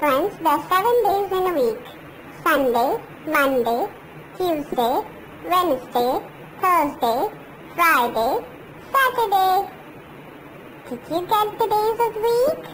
friends, there are seven days in a week. Sunday, Monday, Tuesday, Wednesday, Thursday, Friday, Saturday. Did you get the days of the week?